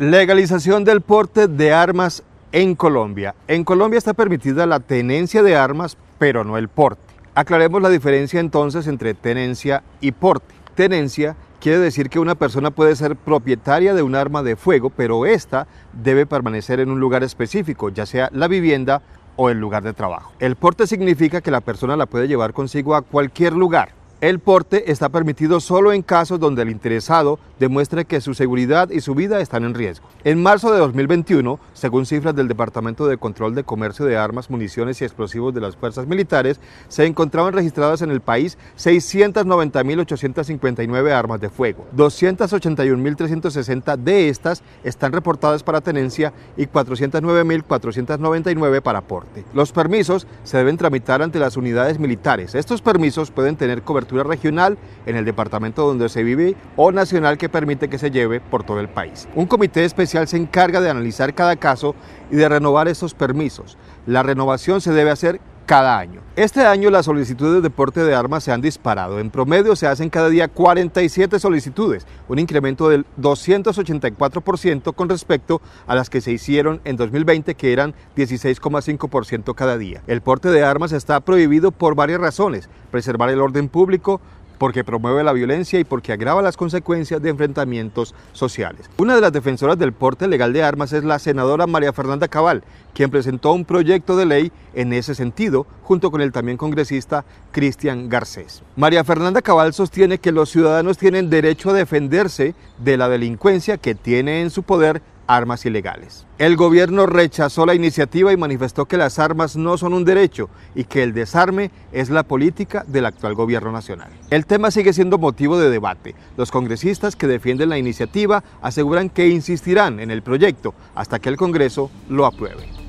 Legalización del porte de armas en Colombia. En Colombia está permitida la tenencia de armas, pero no el porte. Aclaremos la diferencia entonces entre tenencia y porte. Tenencia quiere decir que una persona puede ser propietaria de un arma de fuego, pero ésta debe permanecer en un lugar específico, ya sea la vivienda o el lugar de trabajo. El porte significa que la persona la puede llevar consigo a cualquier lugar, el porte está permitido solo en casos donde el interesado demuestre que su seguridad y su vida están en riesgo. En marzo de 2021, según cifras del Departamento de Control de Comercio de Armas, Municiones y Explosivos de las Fuerzas Militares, se encontraban registradas en el país 690.859 armas de fuego. 281.360 de estas están reportadas para tenencia y 409.499 para porte. Los permisos se deben tramitar ante las unidades militares. Estos permisos pueden tener cobertura regional en el departamento donde se vive o nacional que permite que se lleve por todo el país. Un comité especial se encarga de analizar cada caso y de renovar esos permisos. La renovación se debe hacer cada año. Este año las solicitudes de porte de armas se han disparado. En promedio se hacen cada día 47 solicitudes, un incremento del 284% con respecto a las que se hicieron en 2020, que eran 16,5% cada día. El porte de armas está prohibido por varias razones. Preservar el orden público, porque promueve la violencia y porque agrava las consecuencias de enfrentamientos sociales. Una de las defensoras del porte legal de armas es la senadora María Fernanda Cabal, quien presentó un proyecto de ley en ese sentido, junto con el también congresista Cristian Garcés. María Fernanda Cabal sostiene que los ciudadanos tienen derecho a defenderse de la delincuencia que tiene en su poder armas ilegales. El gobierno rechazó la iniciativa y manifestó que las armas no son un derecho y que el desarme es la política del actual gobierno nacional. El tema sigue siendo motivo de debate. Los congresistas que defienden la iniciativa aseguran que insistirán en el proyecto hasta que el Congreso lo apruebe.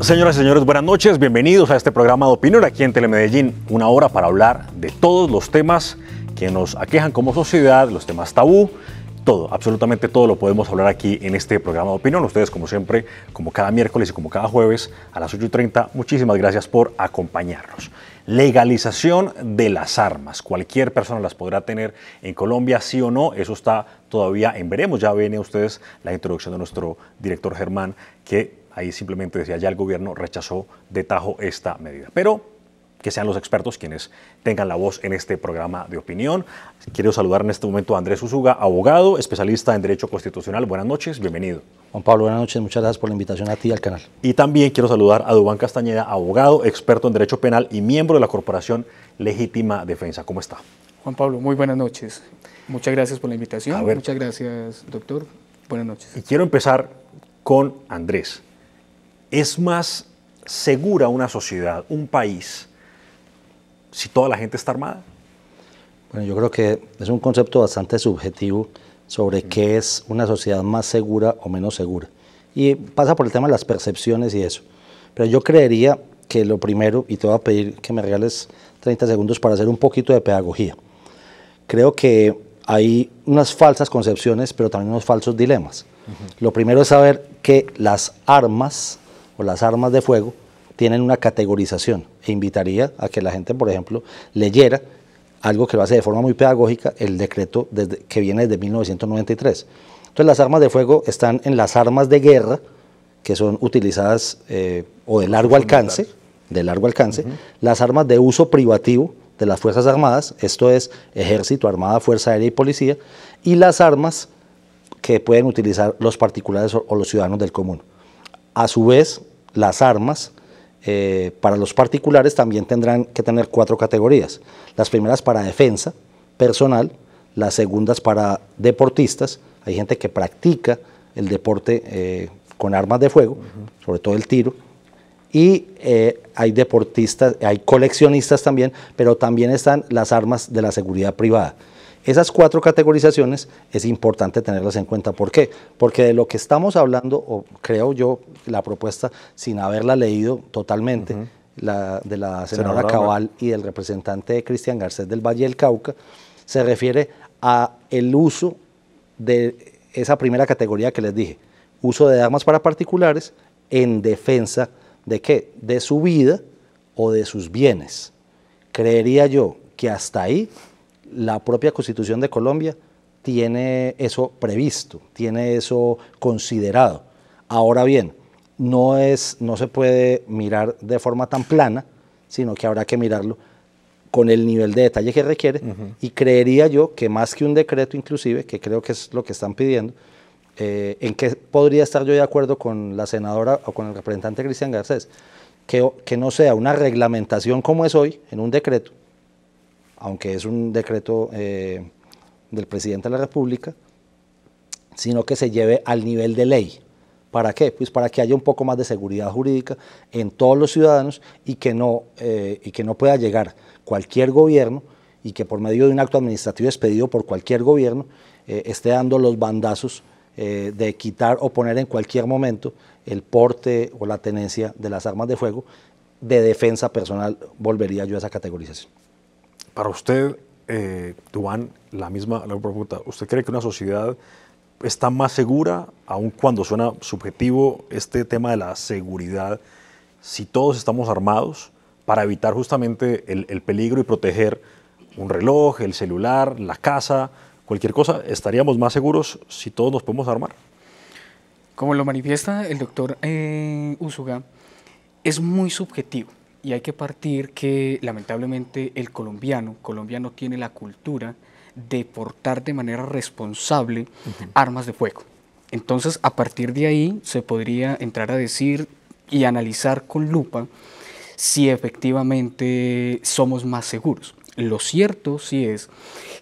Señoras y señores, buenas noches, bienvenidos a este programa de opinión aquí en Telemedellín, una hora para hablar de todos los temas que nos aquejan como sociedad, los temas tabú, todo, absolutamente todo lo podemos hablar aquí en este programa de opinión. Ustedes, como siempre, como cada miércoles y como cada jueves a las 8.30, muchísimas gracias por acompañarnos. Legalización de las armas. Cualquier persona las podrá tener en Colombia, sí o no. Eso está todavía en veremos. Ya viene ustedes la introducción de nuestro director Germán, que ahí simplemente decía ya el gobierno rechazó de tajo esta medida. Pero que sean los expertos quienes tengan la voz en este programa de opinión. Quiero saludar en este momento a Andrés Usuga, abogado, especialista en Derecho Constitucional. Buenas noches, bienvenido. Juan Pablo, buenas noches, muchas gracias por la invitación a ti y al canal. Y también quiero saludar a Dubán Castañeda, abogado, experto en Derecho Penal y miembro de la Corporación Legítima Defensa. ¿Cómo está? Juan Pablo, muy buenas noches. Muchas gracias por la invitación. Muchas gracias, doctor. Buenas noches. Y quiero empezar con Andrés. ¿Es más segura una sociedad, un país, si toda la gente está armada? Bueno, yo creo que es un concepto bastante subjetivo sobre qué es una sociedad más segura o menos segura. Y pasa por el tema de las percepciones y eso. Pero yo creería que lo primero, y te voy a pedir que me regales 30 segundos para hacer un poquito de pedagogía. Creo que hay unas falsas concepciones, pero también unos falsos dilemas. Lo primero es saber que las armas o las armas de fuego tienen una categorización e invitaría a que la gente, por ejemplo, leyera algo que lo hace de forma muy pedagógica, el decreto desde, que viene desde 1993. Entonces las armas de fuego están en las armas de guerra, que son utilizadas eh, o de largo alcance, de largo alcance, las armas de uso privativo de las Fuerzas Armadas, esto es Ejército, Armada, Fuerza Aérea y Policía, y las armas que pueden utilizar los particulares o los ciudadanos del común. A su vez, las armas eh, para los particulares también tendrán que tener cuatro categorías. Las primeras para defensa personal, las segundas para deportistas. Hay gente que practica el deporte eh, con armas de fuego, sobre todo el tiro. Y eh, hay deportistas, hay coleccionistas también, pero también están las armas de la seguridad privada. Esas cuatro categorizaciones es importante tenerlas en cuenta. ¿Por qué? Porque de lo que estamos hablando, o creo yo, la propuesta, sin haberla leído totalmente, la, de la senadora Cabal y del representante Cristian Garcés del Valle del Cauca, se refiere a el uso de esa primera categoría que les dije, uso de armas para particulares en defensa de qué? De su vida o de sus bienes. Creería yo que hasta ahí la propia Constitución de Colombia tiene eso previsto, tiene eso considerado. Ahora bien, no, es, no se puede mirar de forma tan plana, sino que habrá que mirarlo con el nivel de detalle que requiere y creería yo que más que un decreto inclusive, que creo que es lo que están pidiendo, eh, en qué podría estar yo de acuerdo con la senadora o con el representante Cristian Garcés, que, que no sea una reglamentación como es hoy, en un decreto, aunque es un decreto eh, del presidente de la República, sino que se lleve al nivel de ley. ¿Para qué? Pues para que haya un poco más de seguridad jurídica en todos los ciudadanos y que no, eh, y que no pueda llegar cualquier gobierno y que por medio de un acto administrativo expedido por cualquier gobierno eh, esté dando los bandazos de quitar o poner en cualquier momento el porte o la tenencia de las armas de fuego de defensa personal, volvería yo a esa categorización. Para usted, eh, Dubán, la misma la pregunta, ¿usted cree que una sociedad está más segura, aun cuando suena subjetivo este tema de la seguridad, si todos estamos armados para evitar justamente el, peligro y proteger un reloj, el celular, la casa, cualquier cosa, estaríamos más seguros si todos nos podemos armar? Como lo manifiesta el doctor eh, Usuga, es muy subjetivo y hay que partir que lamentablemente el colombiano, Colombia no tiene la cultura de portar de manera responsable armas de fuego. Entonces, a partir de ahí se podría entrar a decir y analizar con lupa si efectivamente somos más seguros. Lo cierto sí es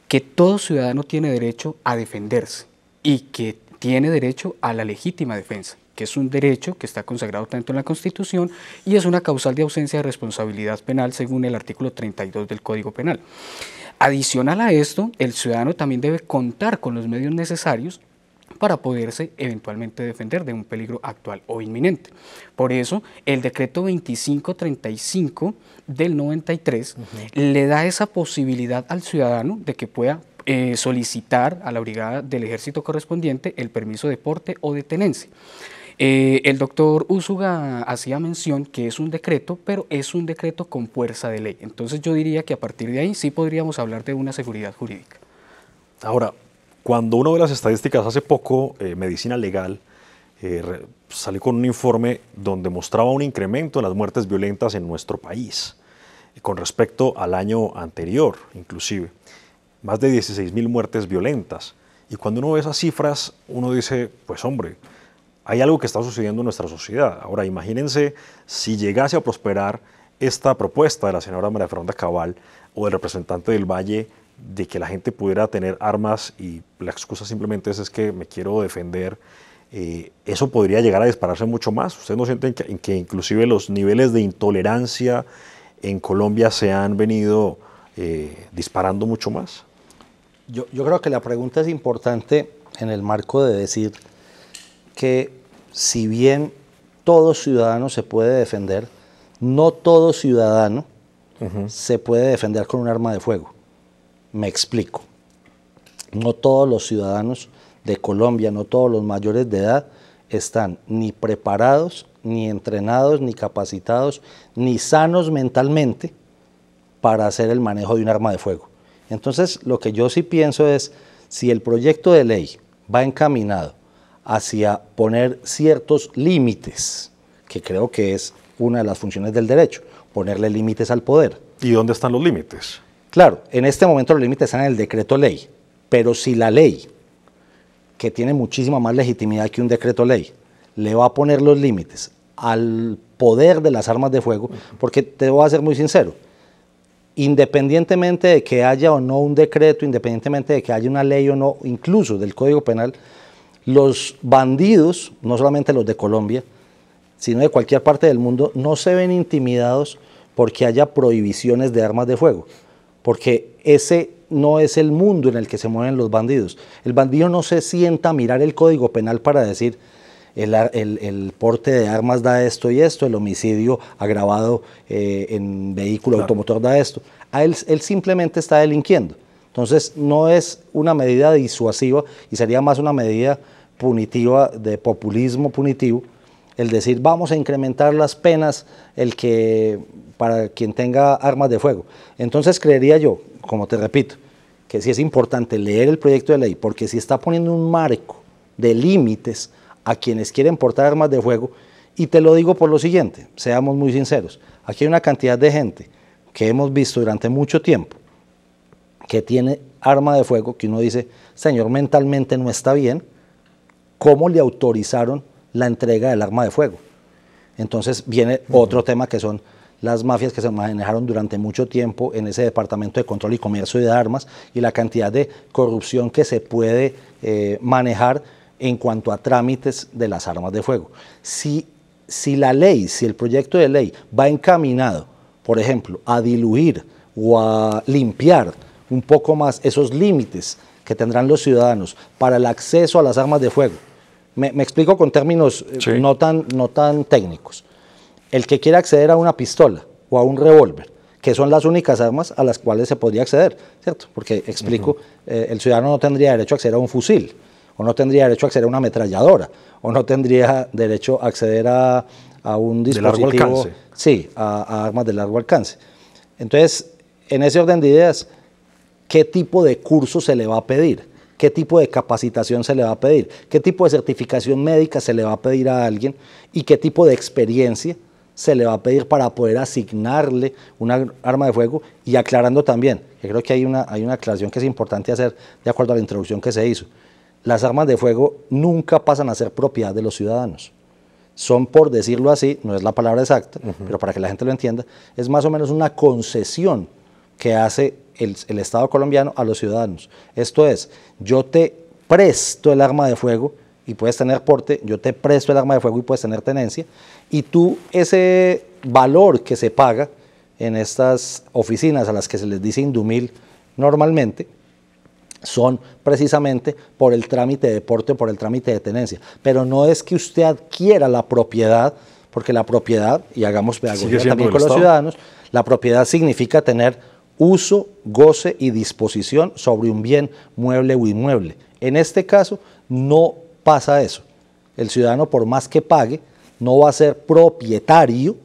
que todo ciudadano tiene derecho a defenderse y que tiene derecho a la legítima defensa que es un derecho que está consagrado tanto en la Constitución y es una causal de ausencia de responsabilidad penal según el artículo 32 del Código Penal. Adicional a esto, el ciudadano también debe contar con los medios necesarios para poderse eventualmente defender de un peligro actual o inminente. Por eso, el decreto 2535 del 93 le da esa posibilidad al ciudadano de que pueda eh, solicitar a la brigada del ejército correspondiente el permiso de porte o de tenencia. Eh, el doctor Usuga hacía mención que es un decreto, pero es un decreto con fuerza de ley. Entonces yo diría que a partir de ahí sí podríamos hablar de una seguridad jurídica. Ahora, cuando uno ve las estadísticas, hace poco eh, Medicina Legal eh, salió con un informe donde mostraba un incremento en las muertes violentas en nuestro país, con respecto al año anterior, inclusive. Más de 16 mil muertes violentas. Y cuando uno ve esas cifras, uno dice, pues hombre, hay algo que está sucediendo en nuestra sociedad. Ahora, imagínense si llegase a prosperar esta propuesta de la señora María Fernanda Cabal o del representante del Valle de que la gente pudiera tener armas y la excusa simplemente es, que me quiero defender, eh, eso podría llegar a dispararse mucho más. ¿Ustedes no sienten que, inclusive los niveles de intolerancia en Colombia se han venido eh, disparando mucho más? Yo creo que la pregunta es importante en el marco de decir que si bien todo ciudadano se puede defender, no todo ciudadano se puede defender con un arma de fuego. Me explico. No todos los ciudadanos de Colombia, no todos los mayores de edad están ni preparados, ni entrenados, ni capacitados, ni sanos mentalmente para hacer el manejo de un arma de fuego. Entonces, lo que yo sí pienso es, si el proyecto de ley va encaminado hacia poner ciertos límites, que creo que es una de las funciones del derecho, ponerle límites al poder. ¿Y dónde están los límites? Claro, en este momento los límites están en el decreto ley, pero si la ley, que tiene muchísima más legitimidad que un decreto ley, le va a poner los límites al poder de las armas de fuego, porque te voy a ser muy sincero, independientemente de que haya o no un decreto, independientemente de que haya una ley o no, incluso del Código Penal, los bandidos, no solamente los de Colombia, sino de cualquier parte del mundo, no se ven intimidados porque haya prohibiciones de armas de fuego, porque ese no es el mundo en el que se mueven los bandidos. El bandido no se sienta a mirar el código penal para decir, el, porte de armas da esto y esto, el homicidio agravado eh, en vehículo automotor da esto. A él, él simplemente está delinquiendo. Entonces, no es una medida disuasiva y sería más una medida punitiva, de populismo punitivo, el decir vamos a incrementar las penas el que, para quien tenga armas de fuego. Entonces creería yo, como te repito, que sí es importante leer el proyecto de ley, porque si está poniendo un marco de límites a quienes quieren portar armas de fuego, y te lo digo por lo siguiente, seamos muy sinceros, aquí hay una cantidad de gente que hemos visto durante mucho tiempo que tiene arma de fuego, que uno dice, señor, mentalmente no está bien, ¿cómo le autorizaron la entrega del arma de fuego? Entonces viene otro tema que son las mafias que se manejaron durante mucho tiempo en ese departamento de control y comercio de armas y la cantidad de corrupción que se puede eh, manejar en cuanto a trámites de las armas de fuego. Si, si la ley, si el proyecto de ley va encaminado, por ejemplo, a diluir o a limpiar un poco más esos límites que tendrán los ciudadanos para el acceso a las armas de fuego, me, explico con términos eh, no, tan, no tan técnicos el que quiera acceder a una pistola o a un revólver, que son las únicas armas a las cuales se podría acceder, ¿cierto? Porque explico, eh, el ciudadano no tendría derecho a acceder a un fusil, o no tendría derecho a acceder a una ametralladora, o no tendría derecho a acceder a, un dispositivo. De largo alcance. Sí, a, armas de largo alcance. Entonces, en ese orden de ideas, ¿qué tipo de curso se le va a pedir? ¿Qué tipo de capacitación se le va a pedir? ¿Qué tipo de certificación médica se le va a pedir a alguien? ¿Y qué tipo de experiencia se le va a pedir para poder asignarle una arma de fuego y aclarando también, que creo que hay una, hay una aclaración que es importante hacer de acuerdo a la introducción que se hizo. Las armas de fuego nunca pasan a ser propiedad de los ciudadanos. Son, por decirlo así, no es la palabra exacta, pero para que la gente lo entienda, es más o menos una concesión que hace el, el Estado colombiano a los ciudadanos. Esto es, yo te presto el arma de fuego y puedes tener porte, yo te presto el arma de fuego y puedes tener tenencia, y tú ese valor que se paga en estas oficinas a las que se les dice indumil normalmente, son precisamente por el trámite de porte, por el trámite de tenencia. Pero no es que usted adquiera la propiedad, porque la propiedad, y hagamos pedagogía también con los ciudadanos, la propiedad significa tener uso, goce y disposición sobre un bien mueble o inmueble. En este caso, no pasa eso. El ciudadano, por más que pague, no va a ser propietario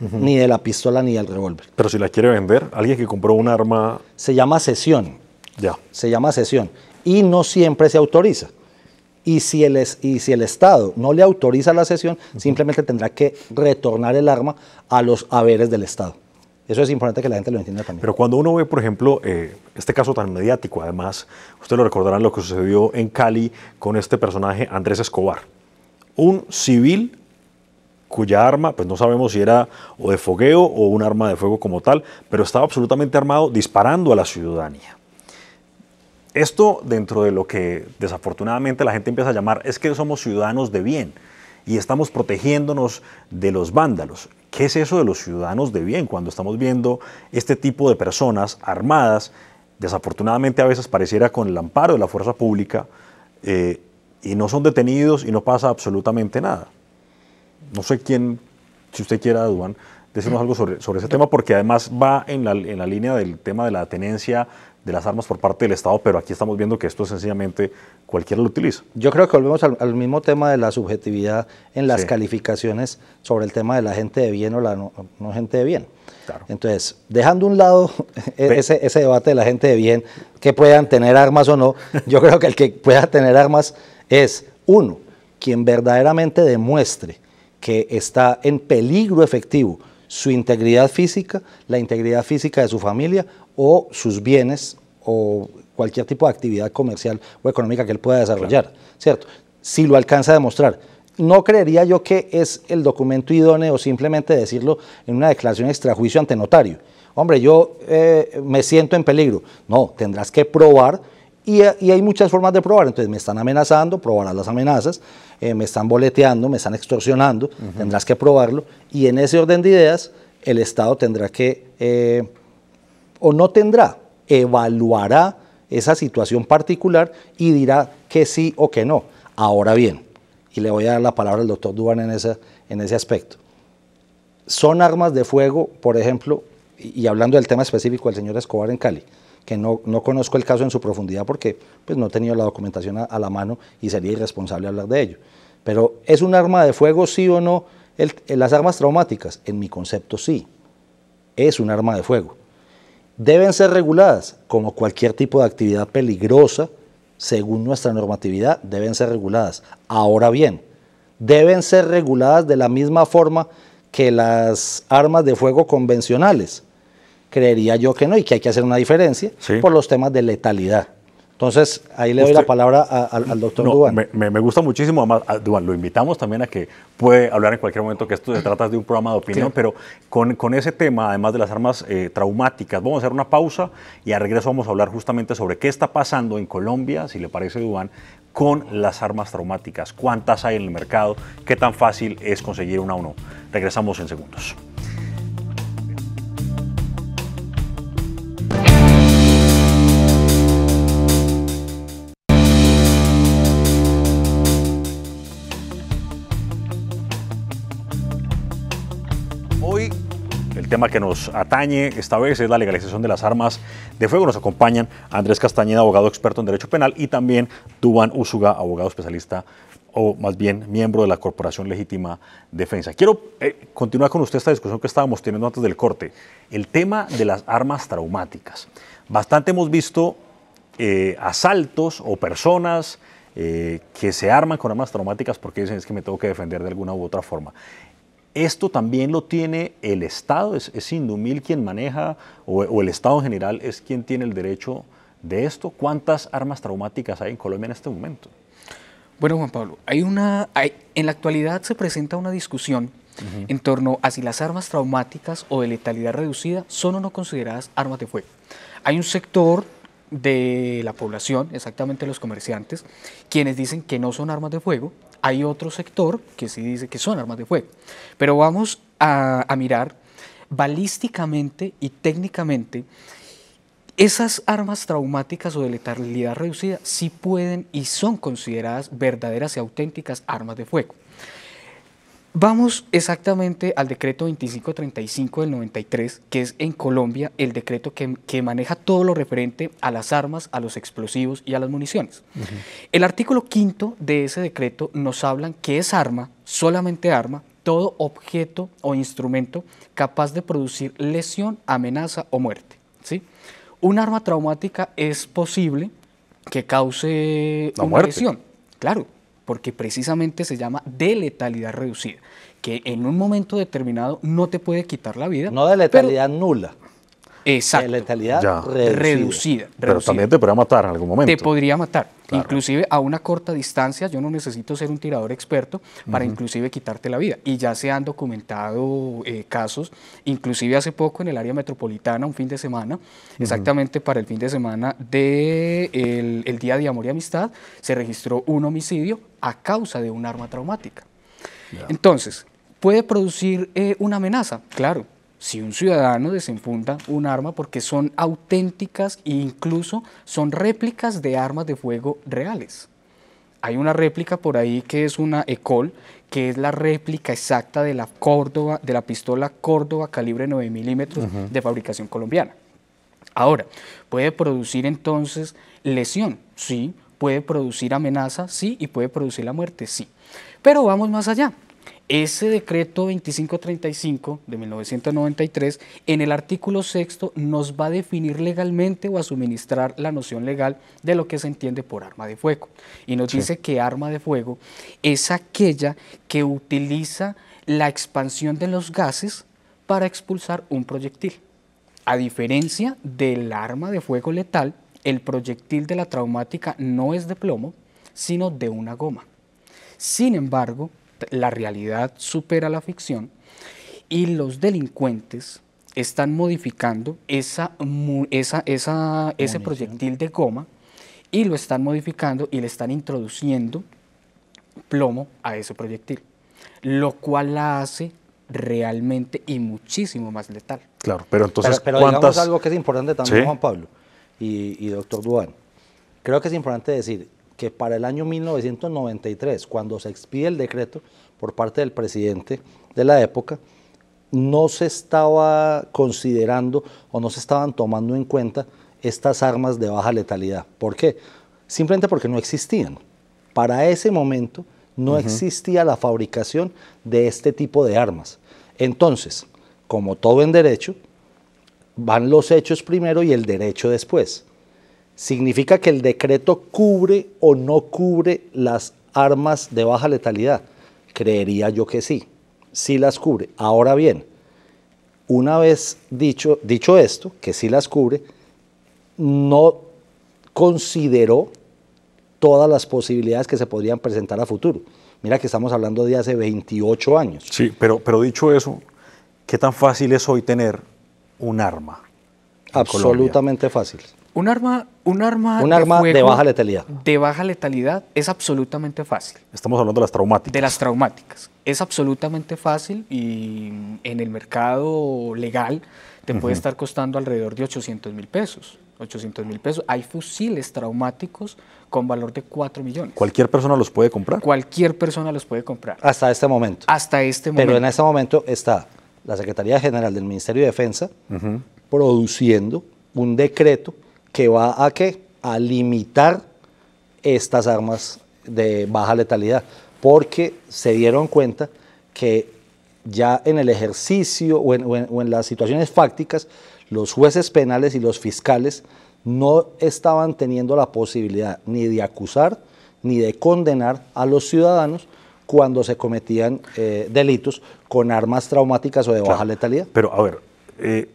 ni de la pistola ni del revólver. Pero si la quiere vender, alguien que compró un arma... Se llama cesión. Ya. Se llama cesión. Y no siempre se autoriza. Y si el, y si el Estado no le autoriza la cesión, simplemente tendrá que retornar el arma a los haberes del Estado. Eso es importante que la gente lo entienda también. Pero cuando uno ve, por ejemplo, eh, este caso tan mediático, además, ustedes lo recordarán lo que sucedió en Cali con este personaje Andrés Escobar. Un civil cuya arma, pues no sabemos si era o de fogueo o un arma de fuego como tal, pero estaba absolutamente armado disparando a la ciudadanía. Esto dentro de lo que desafortunadamente la gente empieza a llamar es que somos ciudadanos de bien y estamos protegiéndonos de los vándalos. ¿Qué es eso de los ciudadanos de bien cuando estamos viendo este tipo de personas armadas? Desafortunadamente a veces pareciera con el amparo de la fuerza pública eh, y no son detenidos y no pasa absolutamente nada. No sé quién, si usted quiera, Duan, decirnos algo sobre, sobre ese tema, porque además va en la, en la línea del tema de la tenencia de las armas por parte del Estado, pero aquí estamos viendo que esto sencillamente cualquiera lo utiliza. Yo creo que volvemos al, mismo tema de la subjetividad en las calificaciones sobre el tema de la gente de bien o la no, gente de bien. Entonces, dejando un lado ese, ese, debate de la gente de bien, que puedan tener armas o no, yo creo que el que pueda tener armas es, uno, quien verdaderamente demuestre que está en peligro efectivo su integridad física, la integridad física de su familia o sus bienes o cualquier tipo de actividad comercial o económica que él pueda desarrollar, ¿cierto? Si lo alcanza a demostrar. No creería yo que es el documento idóneo simplemente decirlo en una declaración extrajuicio ante notario. Hombre, yo eh, me siento en peligro. No, tendrás que probar y, hay muchas formas de probar. Entonces me están amenazando, probarás las amenazas, eh, me están boleteando, me están extorsionando, tendrás que probarlo. Y en ese orden de ideas, el Estado tendrá que, eh, o no tendrá, evaluará esa situación particular y dirá que sí o que no. Ahora bien, y le voy a dar la palabra al doctor Duban en, en ese aspecto. Son armas de fuego, por ejemplo, y hablando del tema específico del señor Escobar en Cali, que no, no, conozco el caso en su profundidad porque pues, no he tenido la documentación a, la mano y sería irresponsable hablar de ello. Pero ¿es un arma de fuego sí o no? las armas traumáticas, en mi concepto sí, es un arma de fuego. Deben ser reguladas como cualquier tipo de actividad peligrosa, según nuestra normatividad, deben ser reguladas. Ahora bien, deben ser reguladas de la misma forma que las armas de fuego convencionales. Creería yo que no y que hay que hacer una diferencia por los temas de letalidad. Entonces, ahí le doy la palabra al doctor no, Me, me, gusta muchísimo, además, Duan, lo invitamos también a que puede hablar en cualquier momento, que esto se trata de un programa de opinión, pero con, con, ese tema, además de las armas eh, traumáticas, vamos a hacer una pausa y a regreso vamos a hablar justamente sobre qué está pasando en Colombia, si le parece, Duan, con las armas traumáticas, cuántas hay en el mercado, qué tan fácil es conseguir una o no. Regresamos en segundos. Tema que nos atañe esta vez es la legalización de las armas de fuego. Nos acompañan Andrés Castañeda, abogado experto en Derecho Penal, y también Duban Usuga, abogado especialista o más bien miembro de la Corporación Legítima Defensa. Quiero eh, continuar con usted esta discusión que estábamos teniendo antes del corte. El tema de las armas traumáticas. Bastante hemos visto eh, asaltos o personas eh, que se arman con armas traumáticas porque dicen es que me tengo que defender de alguna u otra forma. ¿Esto también lo tiene el Estado? ¿Es, es Indumil quien maneja o, el Estado en general es quien tiene el derecho de esto? ¿Cuántas armas traumáticas hay en Colombia en este momento? Bueno, Juan Pablo, hay una, hay, en la actualidad se presenta una discusión en torno a si las armas traumáticas o de letalidad reducida son o no consideradas armas de fuego. Hay un sector de la población, exactamente los comerciantes, quienes dicen que no son armas de fuego hay otro sector que sí dice que son armas de fuego. Pero vamos a, mirar balísticamente y técnicamente esas armas traumáticas o de letalidad reducida sí pueden y son consideradas verdaderas y auténticas armas de fuego. Vamos exactamente al decreto 2535 del 93, que es en Colombia el decreto que, maneja todo lo referente a las armas, a los explosivos y a las municiones. El artículo quinto de ese decreto nos habla que es arma, solamente arma, todo objeto o instrumento capaz de producir lesión, amenaza o muerte. ¿sí? Un arma traumática es posible que cause una lesión. Claro, porque precisamente se llama de letalidad reducida, que en un momento determinado no te puede quitar la vida. No de letalidad nula. Exacto. De letalidad reducida. Pero también te podría matar en algún momento. Te podría matar. Inclusive a una corta distancia, yo no necesito ser un tirador experto para inclusive quitarte la vida. Y ya se han documentado eh, casos, inclusive hace poco en el área metropolitana, un fin de semana, exactamente para el fin de semana del de el Día de Amor y Amistad, se registró un homicidio a causa de un arma traumática. Entonces, ¿puede producir eh, una amenaza? Claro, si un ciudadano desenfunda un arma porque son auténticas e incluso son réplicas de armas de fuego reales. Hay una réplica por ahí que es una ECOL, que es la réplica exacta de la Córdoba, de la pistola Córdoba calibre 9 milímetros de fabricación colombiana. Ahora, ¿puede producir entonces lesión? Sí. ¿Puede producir amenaza? Sí. ¿Y puede producir la muerte? Sí. Pero vamos más allá. Ese decreto 2535 de 1993, en el artículo sexto, nos va a definir legalmente o a suministrar la noción legal de lo que se entiende por arma de fuego. Y nos dice que arma de fuego es aquella que utiliza la expansión de los gases para expulsar un proyectil. A diferencia del arma de fuego letal, el proyectil de la traumática no es de plomo, sino de una goma. Sin embargo, la realidad supera la ficción y los delincuentes están modificando esa, esa, esa, ese proyectil de goma y lo están modificando y le están introduciendo plomo a ese proyectil, lo cual la hace realmente y muchísimo más letal. Claro, pero entonces, pero, digamos algo que es importante también, Juan Pablo y, y doctor Duan. Creo que es importante decir, que para el año 1993, cuando se expide el decreto por parte del presidente de la época, no se estaba considerando o no se estaban tomando en cuenta estas armas de baja letalidad. ¿Por qué? Simplemente porque no existían. Para ese momento no existía la fabricación de este tipo de armas. Entonces, como todo en derecho, van los hechos primero y el derecho después. ¿Significa que el decreto cubre o no cubre las armas de baja letalidad? Creería yo que sí, sí las cubre. Ahora bien, una vez dicho, dicho esto, que sí las cubre, no consideró todas las posibilidades que se podrían presentar a futuro. Mira que estamos hablando de hace 28 años. Sí, pero, pero dicho eso, ¿qué tan fácil es hoy tener un arma? en Absolutamente fácil. Un arma, un arma, Un arma de baja letalidad. De baja letalidad es absolutamente fácil. Estamos hablando de las traumáticas. De las traumáticas. Es absolutamente fácil y en el mercado legal te puede estar costando alrededor de 800 mil pesos. 800 mil pesos. Hay fusiles traumáticos con valor de 4 millones. ¿Cualquier persona los puede comprar? Cualquier persona los puede comprar. Hasta este momento. Hasta este momento. Pero en este momento está la Secretaría General del Ministerio de Defensa produciendo un decreto que va a qué? A limitar estas armas de baja letalidad, porque se dieron cuenta que ya en el ejercicio o en, o en- o en las situaciones fácticas, los jueces penales y los fiscales no estaban teniendo la posibilidad ni de acusar ni de condenar a los ciudadanos cuando se cometían eh, delitos con armas traumáticas o de baja Claro. letalidad. Pero, a ver, eh,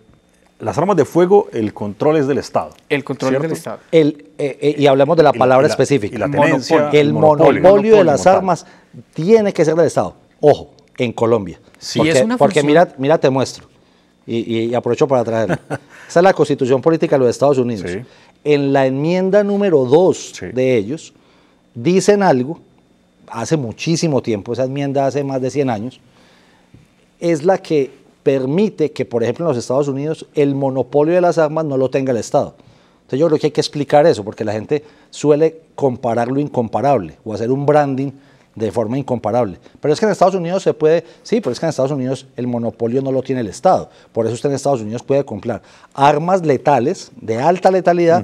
las armas de fuego, el control es del Estado. el control ¿cierto? del Estado. El, eh, eh, y hablemos de la palabra y la- específica. y la tenencia, Monopolio. el el monopolio, monopolio. de las armas tiene que ser del Estado. Ojo, en Colombia. Sí. porque, es una porque mira, mira, te muestro. Y, y- y aprovecho para traerlo. Esa es la constitución política de los Estados Unidos. Sí. En la enmienda número 2 Sí. de ellos, dicen algo, hace muchísimo tiempo, esa enmienda hace más de 100 años, es la que permite que, por ejemplo, en los Estados Unidos el monopolio de las armas no lo tenga el Estado. Entonces yo creo que hay que explicar eso, porque la gente suele comparar lo incomparable o hacer un branding de forma incomparable. Pero es que en Estados Unidos se puede, sí, pero es que en Estados Unidos el monopolio no lo tiene el Estado. Por eso usted en Estados Unidos puede comprar armas letales, de alta letalidad,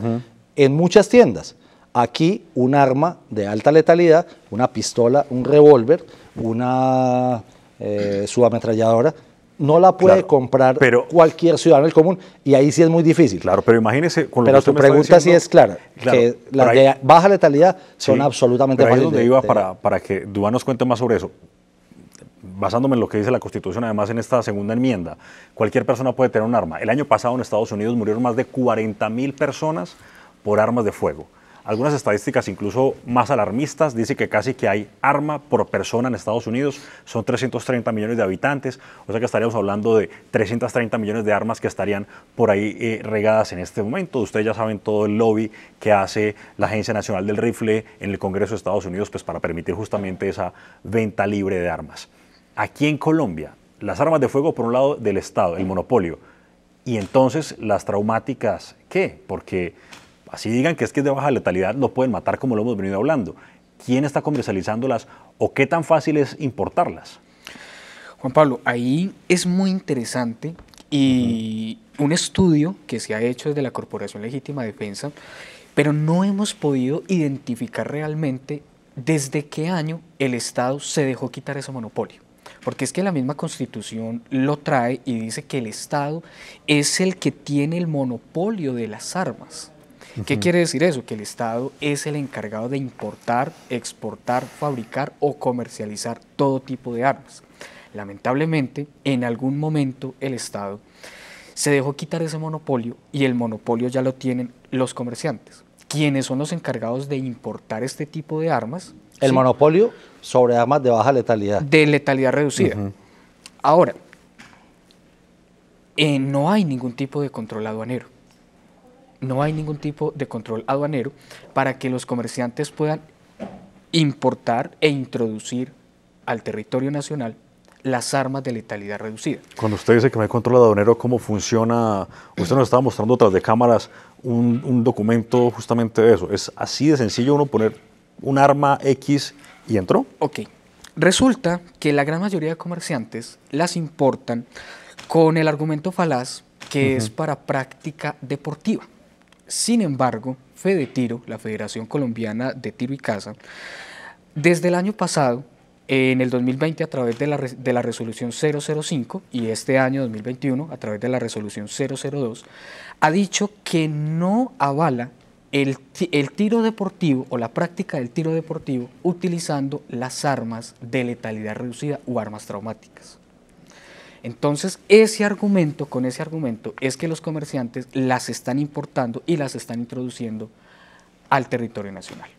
en muchas tiendas. Aquí un arma de alta letalidad, una pistola, un revólver, una eh, subametralladora, no la puede Claro, comprar pero- cualquier ciudadano del común y ahí sí es muy difícil. Claro, pero imagínese con lo que Pero usted tu pregunta sí es clara, Claro, que las ahí- de baja letalidad son Sí, absolutamente pero ahí es fáciles donde de- iba de- para, para que Dubán nos cuente más sobre eso. Basándome en lo que dice la Constitución, además en esta segunda enmienda, cualquier persona puede tener un arma. El año pasado en Estados Unidos murieron más de 40 mil personas por armas de fuego. Algunas estadísticas incluso más alarmistas dicen que casi que hay arma por persona en Estados Unidos. Son 330 millones de habitantes, o sea que estaríamos hablando de 330 millones de armas que estarían por ahí eh, regadas en este momento. Ustedes ya saben todo el lobby que hace la Agencia Nacional del Rifle en el Congreso de Estados Unidos pues, para permitir justamente esa venta libre de armas. Aquí en Colombia, las armas de fuego por un lado del Estado, el monopolio, y entonces las traumáticas, ¿qué? Porque así digan que es que es de baja letalidad, no pueden matar como lo hemos venido hablando. ¿Quién está comercializándolas o qué tan fácil es importarlas? Juan Pablo, ahí es muy interesante y un estudio que se ha hecho desde la Corporación Legítima Defensa, pero no hemos podido identificar realmente desde qué año el Estado se dejó quitar ese monopolio. Porque es que la misma constitución lo trae y dice que el Estado es el que tiene el monopolio de las armas. ¿Qué quiere decir eso? Que el Estado es el encargado de importar, exportar, fabricar o comercializar todo tipo de armas. Lamentablemente, en algún momento el Estado se dejó quitar ese monopolio y el monopolio ya lo tienen los comerciantes. Quienes son los encargados de importar este tipo de armas? El ¿sí? monopolio sobre armas de baja letalidad. de letalidad reducida. Ahora, eh, no hay ningún tipo de control aduanero. No hay ningún tipo de control aduanero para que los comerciantes puedan importar e introducir al territorio nacional las armas de letalidad reducida. Cuando usted dice que me controla aduanero, ¿cómo funciona? Usted nos estaba mostrando tras de cámaras un, un documento justamente de eso. ¿Es así de sencillo uno poner un arma X y entró? Ok, resulta que la gran mayoría de comerciantes las importan con el argumento falaz que es para práctica deportiva. Sin embargo, Fede Tiro, la Federación Colombiana de Tiro y Caza, desde el año pasado En el 2020 a través de la, de la resolución 005 y este año 2021 a través de la resolución 002 ha dicho que no avala el, el, tiro deportivo o la práctica del tiro deportivo utilizando las armas de letalidad reducida o armas traumáticas. Entonces, ese argumento, con ese argumento, es que los comerciantes las están importando y las están introduciendo al territorio nacional.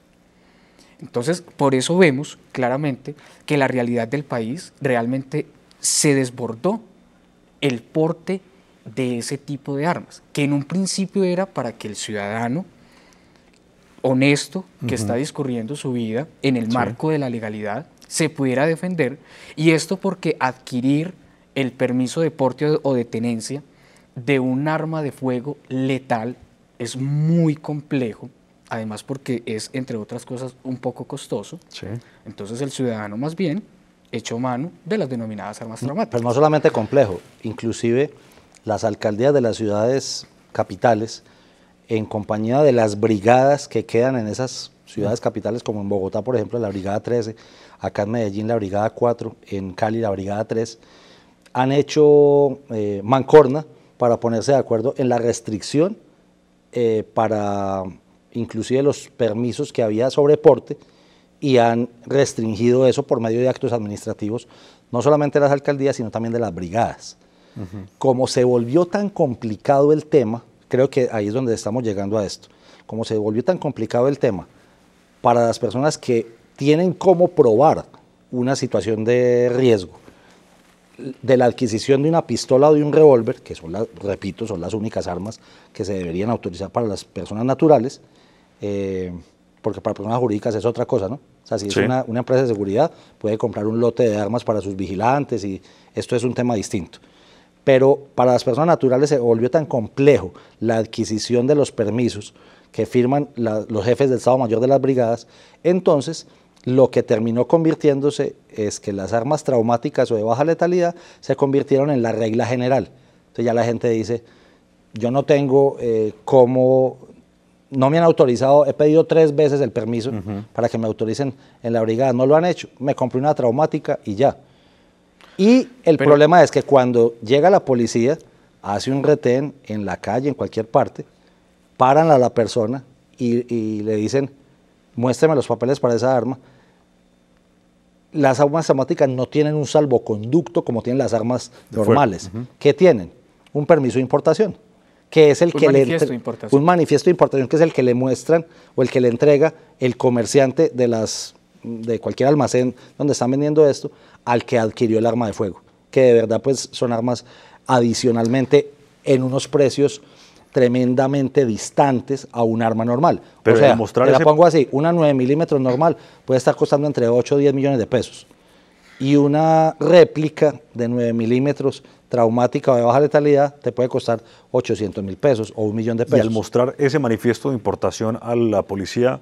Entonces, por eso vemos claramente que la realidad del país realmente se desbordó el porte de ese tipo de armas, que en un principio era para que el ciudadano honesto que está discurriendo su vida en el marco de la legalidad se pudiera defender, y esto porque adquirir el permiso de porte o de tenencia de un arma de fuego letal es muy complejo, además porque es, entre otras cosas, un poco costoso. Entonces el ciudadano más bien echó mano de las denominadas armas traumáticas. Pero no solamente complejo, inclusive las alcaldías de las ciudades capitales, en compañía de las brigadas que quedan en esas ciudades capitales, como en Bogotá, por ejemplo, la Brigada 13, acá en Medellín la Brigada 4, en Cali la Brigada 3, han hecho eh, mancorna para ponerse de acuerdo en la restricción eh, para inclusive los permisos que había sobre porte y han restringido eso por medio de actos administrativos, no solamente de las alcaldías, sino también de las brigadas. Como se volvió tan complicado el tema, creo que ahí es donde estamos llegando a esto, como se volvió tan complicado el tema, para las personas que tienen cómo probar una situación de riesgo, de la adquisición de una pistola o de un revólver, que son, las, repito, son las únicas armas que se deberían autorizar para las personas naturales, eh, porque para personas jurídicas es otra cosa, ¿no? O sea, si es una, una, empresa de seguridad, puede comprar un lote de armas para sus vigilantes y esto es un tema distinto. Pero para las personas naturales se volvió tan complejo la adquisición de los permisos que firman los jefes del Estado Mayor de las brigadas, entonces lo que terminó convirtiéndose es que las armas traumáticas o de baja letalidad se convirtieron en la regla general. Entonces ya la gente dice, yo no tengo eh, cómo, no me han autorizado, he pedido tres veces el permiso para que me autoricen en la brigada, no lo han hecho, me compré una traumática y ya. Y el problema es que cuando llega la policía, hace un retén en la calle, en cualquier parte, paran a la persona y le dicen, muéstreme los papeles para esa arma, las armas traumáticas no tienen un salvoconducto como tienen las armas normales. ¿Qué tienen? Un permiso de importación, que es el un que manifiesto le de importación. un manifiesto de importación que es el que le muestran o el que le entrega el comerciante de las de cualquier almacén donde están vendiendo esto al que adquirió el arma de fuego, que de verdad pues son armas adicionalmente en unos precios tremendamente distantes a un arma normal. Pero o sea, demostrar te la ese- pongo así, una 9 milímetros normal puede estar costando entre 8 o 10 millones de pesos. Y una réplica de 9 milímetros traumática o de baja letalidad te puede costar 800 mil pesos o un millón de Y pesos. al mostrar ese manifiesto de importación a la policía,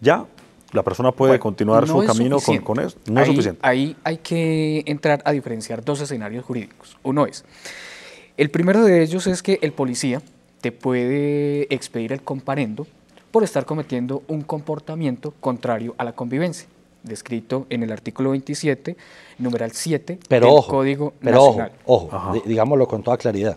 ya la persona puede Bueno, continuar no su camino con, eso. No es suficiente. Ahí hay que entrar a diferenciar dos escenarios jurídicos. Uno es, el primero de ellos es que el policía te puede expedir el comparendo por estar cometiendo un comportamiento contrario a la convivencia, descrito en el artículo 27, numeral 7 Pero del ojo, Código pero ojo, Nacional. ojo, di- digámoslo con toda claridad.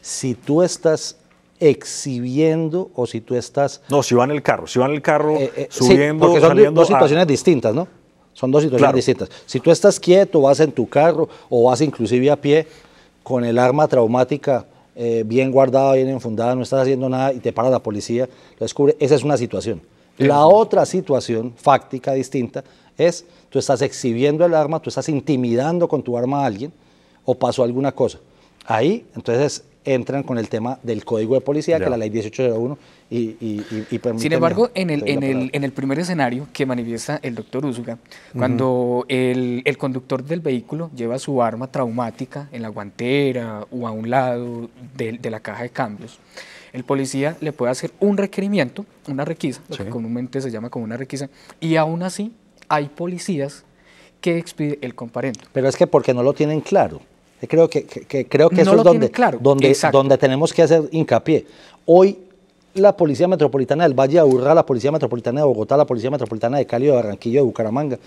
Si tú estás exhibiendo o si tú estás No, si va en el carro, si va en el carro Eh, eh, sí, subiendo, porque son saliendo dos a- situaciones distintas, ¿no? Son dos situaciones Claro. distintas. Si tú estás quieto, vas en tu carro o vas inclusive a pie con el arma traumática eh, bien guardada, bien enfundada, no estás haciendo nada y te para la policía, lo descubre, esa es una situación. La otra situación fáctica distinta es tú estás exhibiendo el arma, tú estás intimidando con tu arma a alguien o pasó alguna cosa. Ahí, entonces, entran con el tema del código de policía, Ya. que es la ley 1801 y, y, y, y Sin embargo, en el, en, el, en el primer escenario que manifiesta el doctor Úsuga, cuando el, el conductor del vehículo lleva su arma traumática en la guantera o a un lado de, de la caja de cambios, el policía le puede hacer un requerimiento, una requisa, lo Sí. que comúnmente se llama como una requisa, y aún así hay policías que expiden el comparendo. Pero es que porque no lo tienen claro. Eh, Creo que, que- que- creo que No eso es donde, claro, donde, donde tenemos que hacer hincapié. Hoy la Policía Metropolitana del Valle de Aburrá, la Policía Metropolitana de Bogotá, la Policía Metropolitana de Cali, de Barranquilla, de Bucaramanga,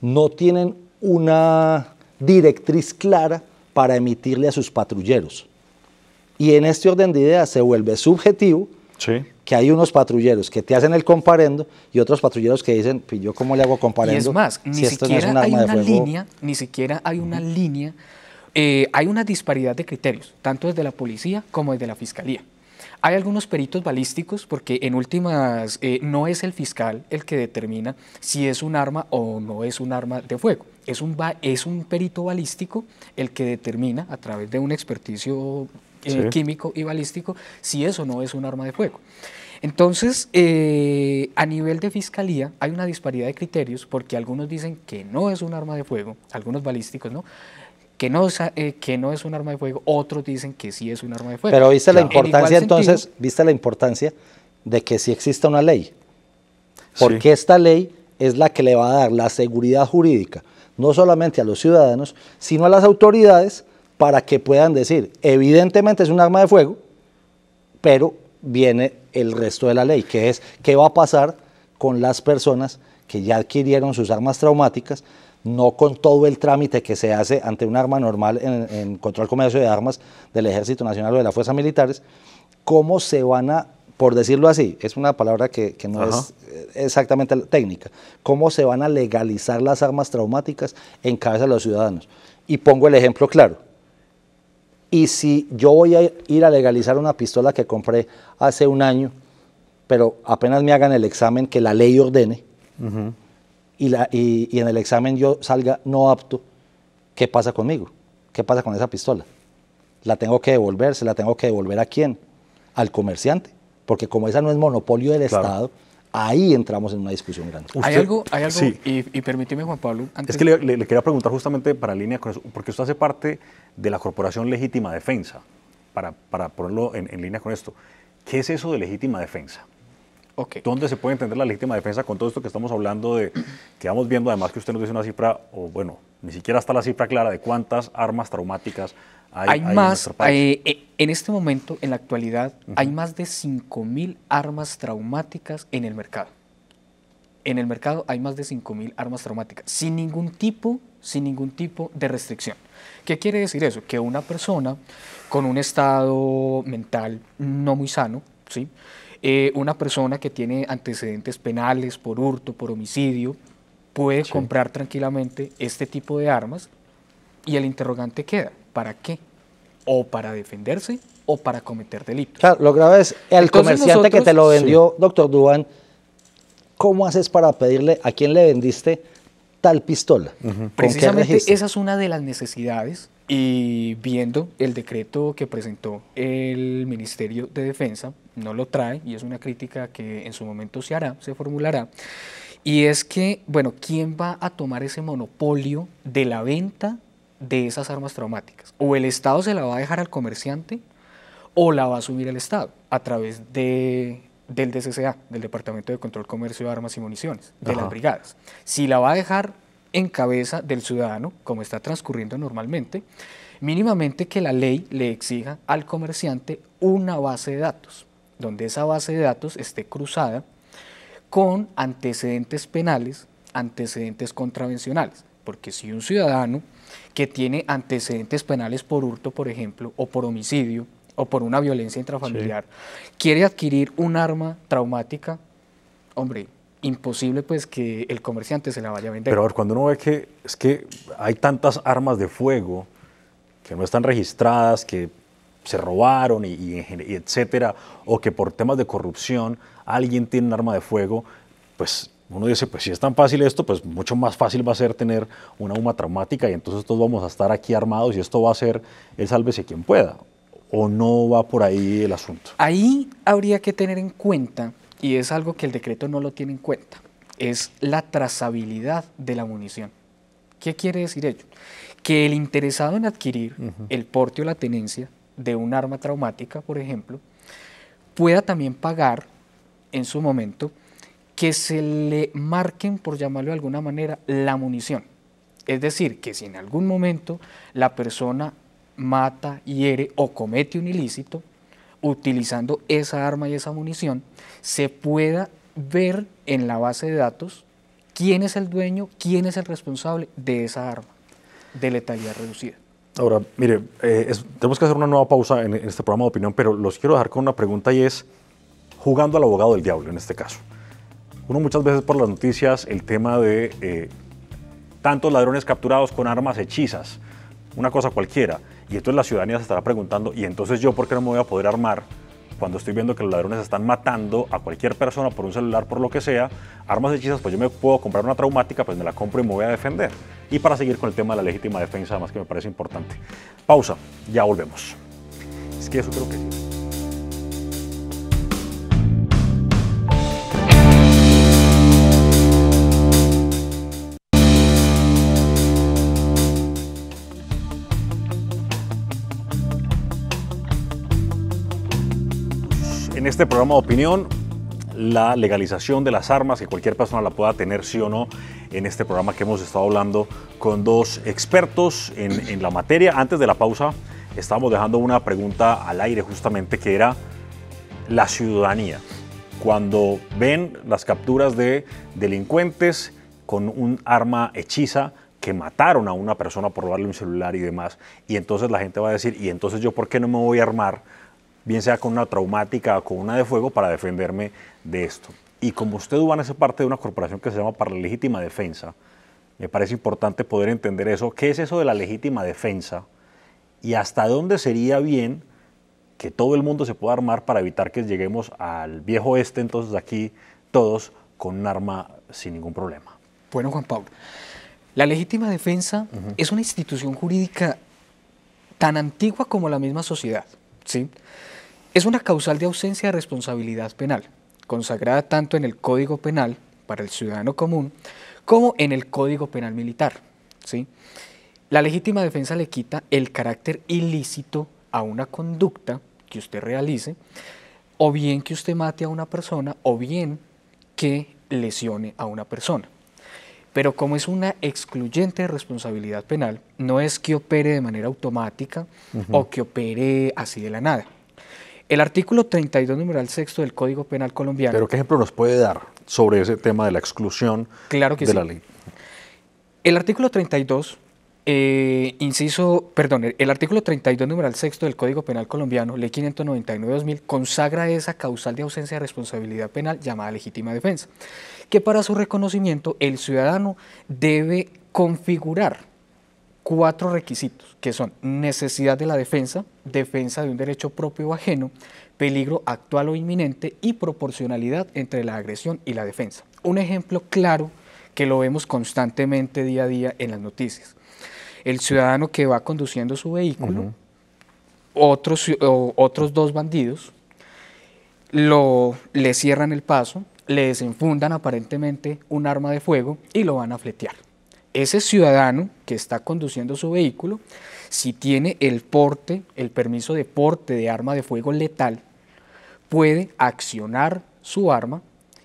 no tienen una directriz clara para emitirle a sus patrulleros. Y en este orden de ideas se vuelve subjetivo Sí. que hay unos patrulleros que te hacen el comparendo y otros patrulleros que dicen, "Pues, ¿yo cómo le hago Y comparendo? es más, ni si esto no es siquiera un hay arma de una fuego?" línea, ni siquiera hay una línea, eh, hay una disparidad de criterios, tanto desde la policía como desde la fiscalía. Hay algunos peritos balísticos, porque en últimas eh, no es el fiscal el que determina si es un arma o no es un arma de fuego. Es un, es un perito balístico el que determina, a través de un experticio eh, Sí. químico y balístico, si eso no es un arma de fuego. Entonces, eh, a nivel de fiscalía hay una disparidad de criterios porque algunos dicen que no es un arma de fuego, algunos balísticos, ¿no? Que no, es, eh, que no es un arma de fuego, otros dicen que sí es un arma de fuego. Pero viste la En importancia sentido, entonces, viste la importancia de que sí exista una ley. Sí. Porque esta ley es la que le va a dar la seguridad jurídica, no solamente a los ciudadanos, sino a las autoridades para que puedan decir, evidentemente es un arma de fuego, pero viene el resto de la ley, que es qué va a pasar con las personas que ya adquirieron sus armas traumáticas, no con todo el trámite que se hace ante un arma normal en, en control comercio de armas del Ejército Nacional o de las Fuerzas Militares, cómo se van a, por decirlo así, es una palabra que, que no Ajá. es exactamente técnica, cómo se van a legalizar las armas traumáticas en cabeza de los ciudadanos. Y pongo el ejemplo claro. Y si yo voy a ir a legalizar una pistola que compré hace un año, pero apenas me hagan el examen que la ley ordene, y, la- y- y en el examen yo salga no apto, ¿qué pasa conmigo? ¿Qué pasa con esa pistola? ¿La tengo que devolver? ¿Se la tengo que devolver a quién? Al comerciante. Porque como esa no es monopolio del Claro. Estado, ahí entramos en una discusión grande. Hay algo, hay algo sí. y, y permíteme, Juan Pablo, antes Es que le, le- le quería preguntar justamente para línea con eso, porque usted hace parte de la Corporación Legítima Defensa, para, para ponerlo en, en línea con esto. ¿Qué es eso de legítima defensa? ¿Dónde se puede entender la legítima defensa con todo esto que estamos hablando de, que vamos viendo además que usted nos dice una cifra, o bueno, ni siquiera está la cifra clara de cuántas armas traumáticas hay, hay, hay en más, nuestro país? eh, eh, en este momento, en la actualidad, hay más de 5.000 armas traumáticas en el mercado. En el mercado hay más de 5.000 armas traumáticas, sin ningún tipo, sin ningún tipo de restricción. ¿Qué quiere decir eso? Que una persona con un estado mental no muy sano, ¿sí? Eh, una persona que tiene antecedentes penales por hurto, por homicidio, puede comprar tranquilamente este tipo de armas y el interrogante queda, ¿para qué? O para defenderse o para cometer delitos. Claro, lo grave es el Entonces comerciante que te lo vendió, doctor Duban, ¿cómo haces para pedirle a quién le vendiste tal pistola? ¿Con qué Precisamente esa es una de las necesidades y viendo el decreto que presentó el Ministerio de Defensa, no lo trae y es una crítica que en su momento se hará, se formulará, y es que, bueno, ¿quién va a tomar ese monopolio de la venta de esas armas traumáticas? ¿O el Estado se la va a dejar al comerciante o la va a asumir el Estado a través de, del DCCA, del Departamento de Control Comercio de Armas y Municiones, de Ajá. las brigadas? Si la va a dejar en cabeza del ciudadano, como está transcurriendo normalmente, mínimamente que la ley le exija al comerciante una base de datos, donde esa base de datos esté cruzada con antecedentes penales, antecedentes contravencionales. Porque si un ciudadano que tiene antecedentes penales por hurto, por ejemplo, o por homicidio, o por una violencia intrafamiliar, quiere adquirir un arma traumática, hombre, imposible pues que el comerciante se la vaya a vender. Pero a ver, cuando uno ve que es que hay tantas armas de fuego que no están registradas, que se robaron y, y y etcétera, o que por temas de corrupción alguien tiene un arma de fuego, pues uno dice, pues si es tan fácil esto, pues mucho más fácil va a ser tener una UMA traumática y entonces todos vamos a estar aquí armados y esto va a ser el sálvese quien pueda. ¿O no va por ahí el asunto? Ahí habría que tener en cuenta, y es algo que el decreto no lo tiene en cuenta, es la trazabilidad de la munición. ¿Qué quiere decir ello? Que el interesado en adquirir el porte o la tenencia de un arma traumática, por ejemplo, pueda también pagar en su momento que se le marquen, por llamarlo de alguna manera, la munición. Es decir, que si en algún momento la persona mata, hiere o comete un ilícito, utilizando esa arma y esa munición, se pueda ver en la base de datos quién es el dueño, quién es el responsable de esa arma de letalidad reducida. Ahora, mire, eh, tenemos que hacer una nueva pausa en, este programa de opinión, pero los quiero dejar con una pregunta y es, jugando al abogado del diablo en este caso. Uno muchas veces por las noticias el tema de eh, tantos ladrones capturados con armas hechizas, una cosa cualquiera, y entonces la ciudadanía se estará preguntando, ¿y entonces yo por qué no me voy a poder armar cuando estoy viendo que los ladrones están matando a cualquier persona por un celular, por lo que sea, armas hechizas, pues yo me puedo comprar una traumática, pues me la compro y me voy a defender. Y para seguir con el tema de la legítima defensa, además que me parece importante. Pausa, ya volvemos. Es que eso creo que en este programa de opinión la legalización de las armas, que cualquier persona la pueda tener sí o no, en este programa que hemos estado hablando con dos expertos en, la materia. Antes de la pausa estábamos dejando una pregunta al aire justamente que era la ciudadanía. Cuando ven las capturas de delincuentes con un arma hechiza, que mataron a una persona por robarle un celular y demás. Y entonces la gente va a decir, ¿y entonces yo por qué no me voy a armar bien sea con una traumática o con una de fuego, para defenderme de esto. Y como usted a ser parte de una corporación que se llama para la legítima defensa, me parece importante poder entender eso. ¿Qué es eso de la legítima defensa? Y hasta dónde sería bien que todo el mundo se pueda armar para evitar que lleguemos al viejo este, entonces aquí todos con un arma sin ningún problema. Bueno, Juan Pablo, la legítima defensa es una institución jurídica tan antigua como la misma sociedad. ¿sí? Es una causal de ausencia de responsabilidad penal, consagrada tanto en el Código Penal para el ciudadano común como en el Código Penal Militar. ¿sí? La legítima defensa le quita el carácter ilícito a una conducta que usted realice, o bien que usted mate a una persona, o bien que lesione a una persona. Pero como es una excluyente responsabilidad penal, no es que opere de manera automática o que opere así de la nada. El artículo 32, numeral sexto del Código Penal colombiano. Pero ¿qué ejemplo nos puede dar sobre ese tema de la exclusión claro que de la ley? El artículo 32, eh, inciso, perdón, el artículo 32, numeral sexto del Código Penal colombiano, ley 599-2000, consagra esa causal de ausencia de responsabilidad penal llamada legítima defensa, que para su reconocimiento el ciudadano debe configurar cuatro requisitos, que son necesidad de la defensa, defensa de un derecho propio o ajeno, peligro actual o inminente y proporcionalidad entre la agresión y la defensa. Un ejemplo claro que lo vemos constantemente día a día en las noticias. El ciudadano que va conduciendo su vehículo, otros, otros dos bandidos, lo, le cierran el paso, le desenfundan aparentemente un arma de fuego y lo van a fletear ese ciudadano que está conduciendo su vehículo, si tiene el porte, el permiso de porte de arma de fuego letal, puede accionar su arma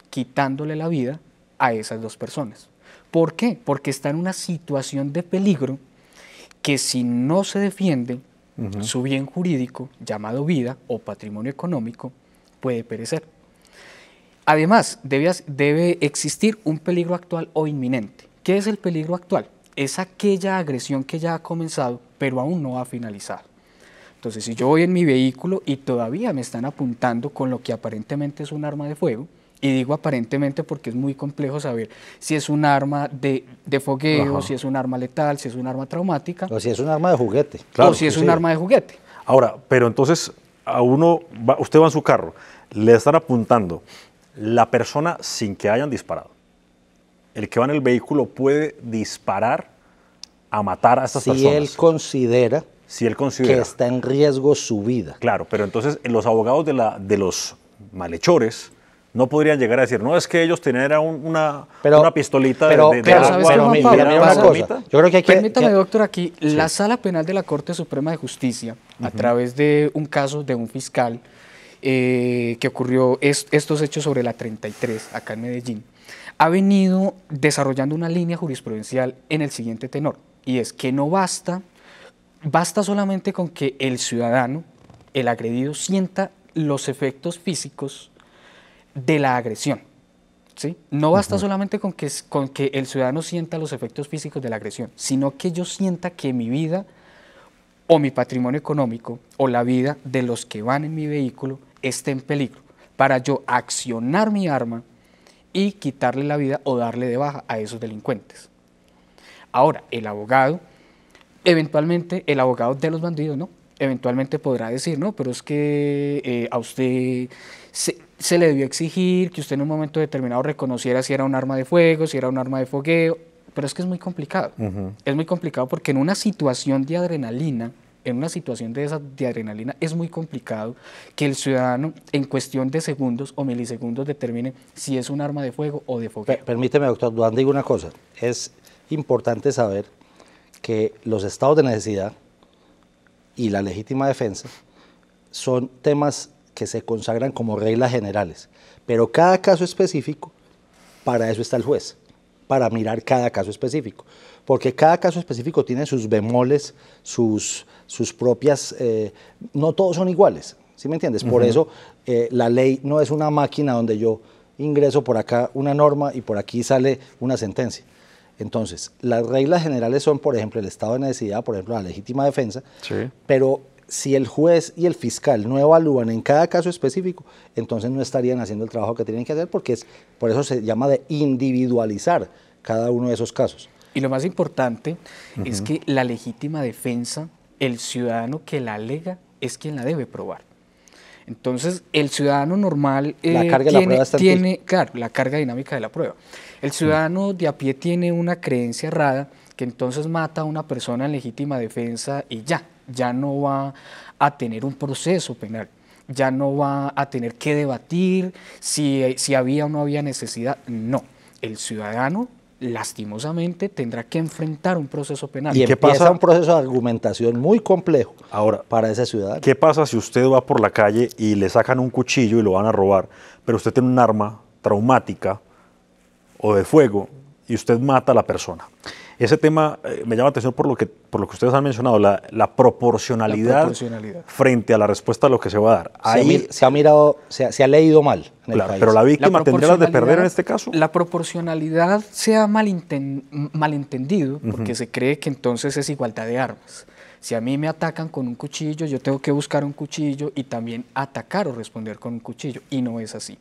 quitándole la vida a esas dos personas. ¿Por qué? Porque está en una situación de peligro que si no se defiende, su bien jurídico, llamado vida o patrimonio económico, puede perecer. Además, debe, debe existir un peligro actual o inminente. ¿Qué es el peligro actual? Es aquella agresión que ya ha comenzado, pero aún no ha finalizado. Entonces, si yo voy en mi vehículo y todavía me están apuntando con lo que aparentemente es un arma de fuego, y digo aparentemente porque es muy complejo saber si es un arma de, fogueo, si es un arma letal, si es un arma traumática. O si es un arma de juguete. o si es un arma de juguete. Ahora, pero entonces a uno, usted va en su carro, le están apuntando la persona sin que hayan disparado el que va en el vehículo puede disparar a matar a estas si personas. Él considera si él considera que está en riesgo su vida. Claro, pero entonces los abogados de, la, de los malhechores no podrían llegar a decir, no, es que ellos tenían una, una pistolita pero, de, de, pero, ¿sabes una cosa. Yo creo que hay que... Permítame, doctor, aquí, la Sala Penal de la Corte Suprema de Justicia, a través de un caso de un fiscal eh, que ocurrió estos hechos sobre la 33, acá en Medellín, ha venido desarrollando una línea jurisprudencial en el siguiente tenor, y es que no basta, basta solamente con que el ciudadano, el agredido, sienta los efectos físicos de la agresión. ¿sí? No basta solamente con que, con que el ciudadano sienta los efectos físicos de la agresión, sino que yo sienta que mi vida o mi patrimonio económico o la vida de los que van en mi vehículo esté en peligro, para yo accionar mi arma y quitarle la vida o darle de baja a esos delincuentes. Ahora, el abogado, eventualmente el abogado de los bandidos, ¿no? Eventualmente podrá decir, no, pero es que eh, a usted se, le debió exigir que usted en un momento determinado reconociera si era un arma de fuego, si era un arma de fogueo, pero es que es muy complicado. Es muy complicado porque en una situación de adrenalina, en una situación de esa de adrenalina, es muy complicado que el ciudadano en cuestión de segundos o milisegundos determine si es un arma de fuego o de fogueo. Permíteme, doctor Duan, digo una cosa. Es importante saber que los estados de necesidad y la legítima defensa son temas que se consagran como reglas generales, pero cada caso específico, para eso está el juez, para mirar cada caso específico, porque cada caso específico tiene sus bemoles, sus, sus propias, eh, no todos son iguales, ¿sí me entiendes? Por eso eh, la ley no es una máquina donde yo ingreso por acá una norma y por aquí sale una sentencia. Entonces, las reglas generales son, por ejemplo, el estado de necesidad, por ejemplo, la legítima defensa, pero si el juez y el fiscal no evalúan en cada caso específico, entonces no estarían haciendo el trabajo que tienen que hacer porque es, por eso se llama de individualizar cada uno de esos casos. Y lo más importante es que la legítima defensa, el ciudadano que la alega es quien la debe probar. Entonces, el ciudadano normal la eh, carga tiene, la prueba tiene claro, la carga dinámica de la prueba. El ciudadano de a pie tiene una creencia errada que entonces mata a una persona en legítima defensa y ya, ya no va a tener un proceso penal, ya no va a tener que debatir si, si había o no había necesidad. No, el ciudadano lastimosamente tendrá que enfrentar un proceso penal. Y, qué pasa? un proceso de argumentación muy complejo ahora para ese ciudadano. ¿Qué pasa si usted va por la calle y le sacan un cuchillo y lo van a robar, pero usted tiene un arma traumática o de fuego y usted mata a la persona? Ese tema eh, me llama la atención por lo que, por lo que ustedes han mencionado, la, proporcionalidad, frente a la respuesta a lo que se va a dar. Ahí, se, ha, mirado, se ha, leído mal. Pero la víctima tendría las de perder en este caso. La proporcionalidad se ha malentendido porque se cree que entonces es igualdad de armas. Si a mí me atacan con un cuchillo, yo tengo que buscar un cuchillo y también atacar o responder con un cuchillo. Y no es así.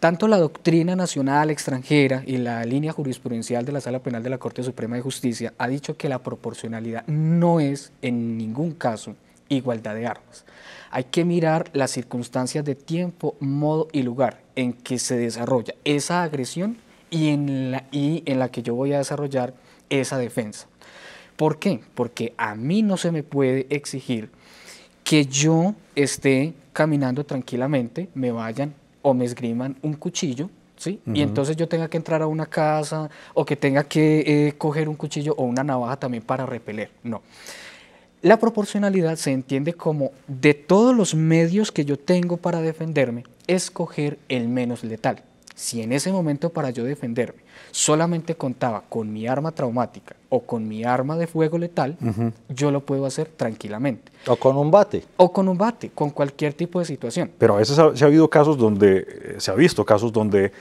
Tanto la doctrina nacional extranjera y la línea jurisprudencial de la Sala Penal de la Corte Suprema de Justicia ha dicho que la proporcionalidad no es en ningún caso igualdad de armas. Hay que mirar las circunstancias de tiempo, modo y lugar en que se desarrolla esa agresión y en la, y en la que yo voy a desarrollar esa defensa. ¿Por qué? Porque a mí no se me puede exigir que yo esté caminando tranquilamente, me vayan o me esgriman un cuchillo, ¿sí? Y entonces yo tenga que entrar a una casa o que tenga que eh, coger un cuchillo o una navaja también para repeler. No. La proporcionalidad se entiende como de todos los medios que yo tengo para defenderme, escoger el menos letal. Si en ese momento para yo defenderme solamente contaba con mi arma traumática o con mi arma de fuego letal, yo lo puedo hacer tranquilamente. O con un bate. O con un bate, con cualquier tipo de situación. Pero a veces ha, se ha habido casos donde, eh, se ha visto casos donde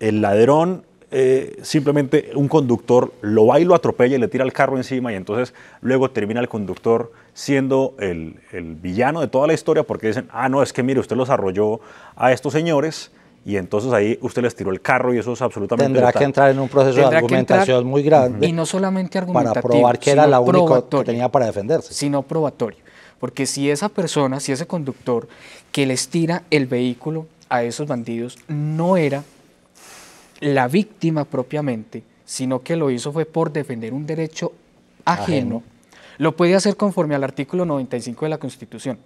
el ladrón eh, simplemente un conductor lo va y lo atropella y le tira el carro encima y entonces luego termina el conductor siendo el, el, villano de toda la historia porque dicen, ah, no, es que mire, usted los arrolló a estos señores y entonces ahí usted les tiró el carro y eso es absolutamente... Tendrá que entrar en un proceso de argumentación muy grande. Y no solamente argumentativo, Para probar que era la única que tenía para defenderse. Sino probatorio. Porque si esa persona, si ese conductor que les tira el vehículo a esos bandidos no era la víctima propiamente, sino que lo hizo fue por defender un derecho ajeno, ajeno. lo puede hacer conforme al artículo 95 de la Constitución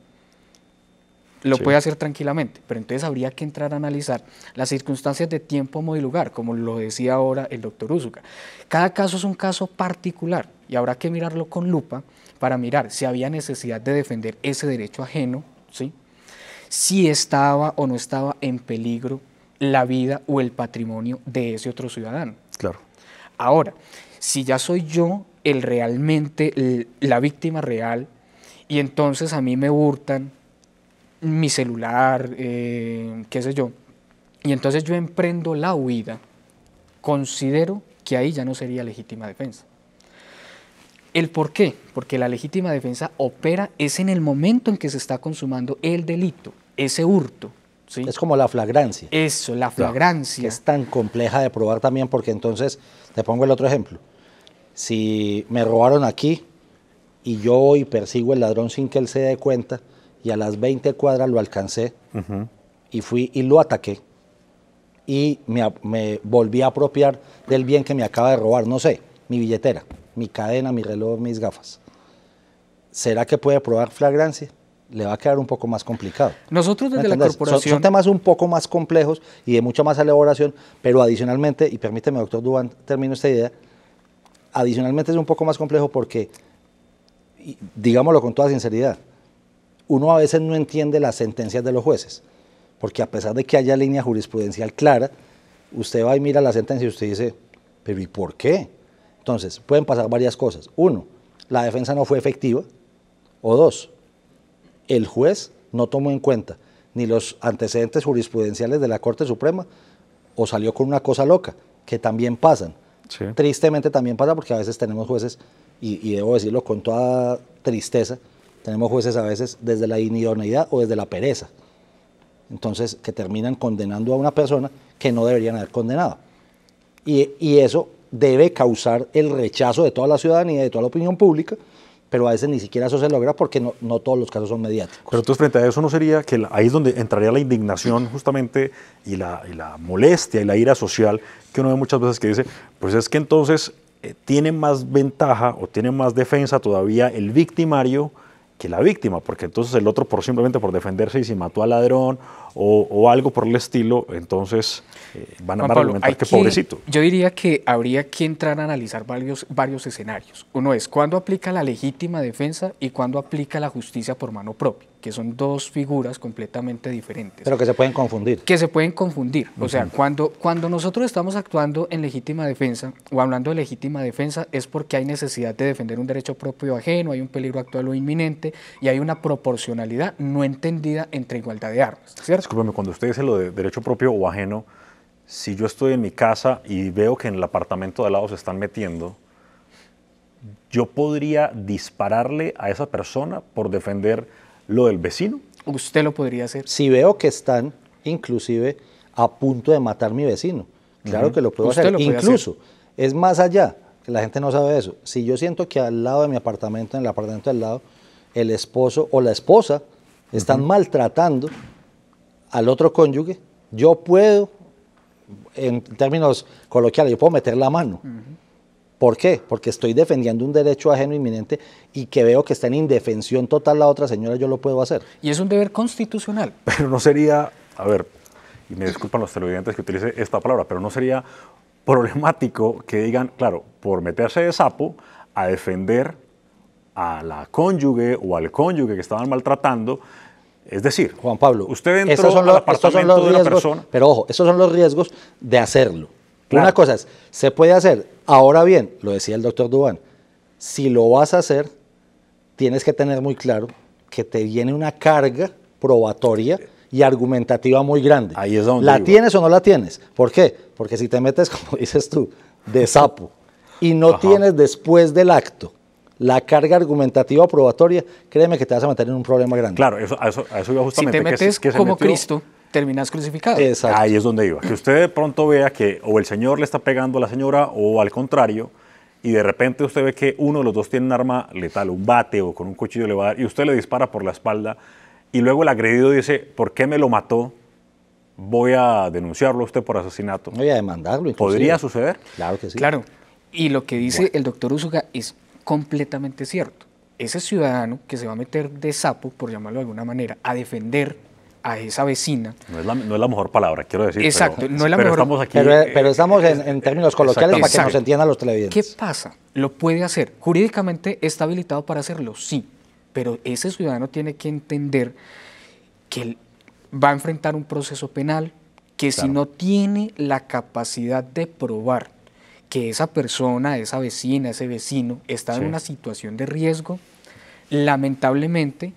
lo puede hacer tranquilamente, pero entonces habría que entrar a analizar las circunstancias de tiempo, modo y lugar, como lo decía ahora el doctor Uzuka. Cada caso es un caso particular y habrá que mirarlo con lupa para mirar si había necesidad de defender ese derecho ajeno, ¿sí? si estaba o no estaba en peligro la vida o el patrimonio de ese otro ciudadano. Claro. Ahora, si ya soy yo el realmente, la víctima real, y entonces a mí me hurtan, mi celular, eh, qué sé yo, y entonces yo emprendo la huida, considero que ahí ya no sería legítima defensa. ¿El por qué? Porque la legítima defensa opera es en el momento en que se está consumando el delito, ese hurto. ¿sí? Es como la flagrancia. Eso, la flagrancia. Que es tan compleja de probar también porque entonces, te pongo el otro ejemplo. Si me robaron aquí y yo hoy persigo el ladrón sin que él se dé cuenta y a las 20 cuadras lo alcancé y fui y lo ataqué y me, me volví a apropiar del bien que me acaba de robar, no sé, mi billetera mi cadena, mi reloj, mis gafas. ¿Será que puede probar flagrancia? Le va a quedar un poco más complicado. Nosotros desde la corporación... Son, son, temas un poco más complejos y de mucha más elaboración, pero adicionalmente, y permíteme, doctor Dubán, termino esta idea, adicionalmente es un poco más complejo porque, digámoslo con toda sinceridad, uno a veces no entiende las sentencias de los jueces, porque a pesar de que haya línea jurisprudencial clara, usted va y mira la sentencia y usted dice, pero ¿y por qué? Entonces, pueden pasar varias cosas. Uno, la defensa no fue efectiva. O dos, el juez no tomó en cuenta ni los antecedentes jurisprudenciales de la Corte Suprema o salió con una cosa loca, que también pasan. Tristemente también pasa porque a veces tenemos jueces, y, y, debo decirlo con toda tristeza, tenemos jueces a veces desde la inidoneidad o desde la pereza. Entonces, que terminan condenando a una persona que no deberían haber condenado. Y, y eso debe causar el rechazo de toda la ciudadanía, de toda la opinión pública, pero a veces ni siquiera eso se logra porque no, no, todos los casos son mediáticos. Pero entonces frente a eso no sería que ahí es donde entraría la indignación justamente y la, y la, molestia y la ira social que uno ve muchas veces que dice, pues es que entonces eh, tiene más ventaja o tiene más defensa todavía el victimario que la víctima, porque entonces el otro por simplemente por defenderse y si mató al ladrón o, o algo por el estilo, entonces eh, van a Juan argumentar que, pobrecito. Yo diría que habría que entrar a analizar varios, varios escenarios. Uno es cuándo aplica la legítima defensa y cuándo aplica la justicia por mano propia, que son dos figuras completamente diferentes. Pero que se pueden confundir. Que se pueden confundir. O sea, cuando, cuando nosotros estamos actuando en legítima defensa o hablando de legítima defensa es porque hay necesidad de defender un derecho propio ajeno, hay un peligro actual o inminente y hay una proporcionalidad no entendida entre igualdad de armas. ¿cierto? Discúlpeme, cuando usted dice lo de derecho propio o ajeno, si yo estoy en mi casa y veo que en el apartamento de al lado se están metiendo, yo podría dispararle a esa persona por defender lo del vecino. Usted lo podría hacer. Si veo que están inclusive a punto de matar a mi vecino, claro uh -huh. que lo puedo Usted hacer. lo Incluso hacer. es más allá, que la gente no sabe eso. Si yo siento que al lado de mi apartamento, en el apartamento del lado, el esposo o la esposa están uh -huh. maltratando al otro cónyuge, yo puedo en términos coloquiales, yo puedo meter la mano. Uh -huh. ¿Por qué? Porque estoy defendiendo un derecho ajeno inminente y que veo que está en indefensión total la otra señora, yo lo puedo hacer. Y es un deber constitucional. Pero no sería, a ver, y me disculpan los televidentes que utilice esta palabra, pero no sería problemático que digan, claro, por meterse de sapo a defender a la cónyuge o al cónyuge que estaban maltratando, es decir, Juan Pablo, usted entró estos son los, al apartamento son los de riesgos, una persona. Pero ojo, estos son los riesgos de hacerlo. Claro. Una cosa es, se puede hacer. Ahora bien, lo decía el doctor Dubán, si lo vas a hacer, tienes que tener muy claro que te viene una carga probatoria y argumentativa muy grande. Ahí es donde ¿La digo. tienes o no la tienes? ¿Por qué? Porque si te metes, como dices tú, de sapo y no Ajá. tienes después del acto la carga argumentativa probatoria, créeme que te vas a meter en un problema grande. Claro, eso, a, eso, a eso iba Si justamente. te que metes se- que se como metió- Cristo, terminas crucificado. Exacto. Ahí es donde iba. Que usted de pronto vea que o el señor le está pegando a la señora o al contrario, y de repente usted ve que uno de los dos tiene un arma letal, un bate o con un cuchillo le va a dar, y usted le dispara por la espalda, y luego el agredido dice, ¿por qué me lo mató? Voy a denunciarlo a usted por asesinato. Voy a demandarlo. inclusive. ¿Podría suceder? Claro que sí. Claro. Y lo que dice el doctor Usuga es completamente cierto. Ese ciudadano que se va a meter de sapo, por llamarlo de alguna manera, a defender a esa vecina, No es la, no es la mejor palabra, quiero decir. Exacto, pero, no es la pero mejor- estamos aquí. Pero, eh, pero estamos en, en términos coloquiales para que nos entiendan los ¿Qué televidentes. pasa? ¿Lo puede hacer? ¿Jurídicamente está habilitado para hacerlo? Sí, pero ese ciudadano tiene que entender que él va a enfrentar un proceso penal, que si no tiene la capacidad de probar que esa persona, esa vecina, ese vecino está Sí. en una situación de riesgo, lamentablemente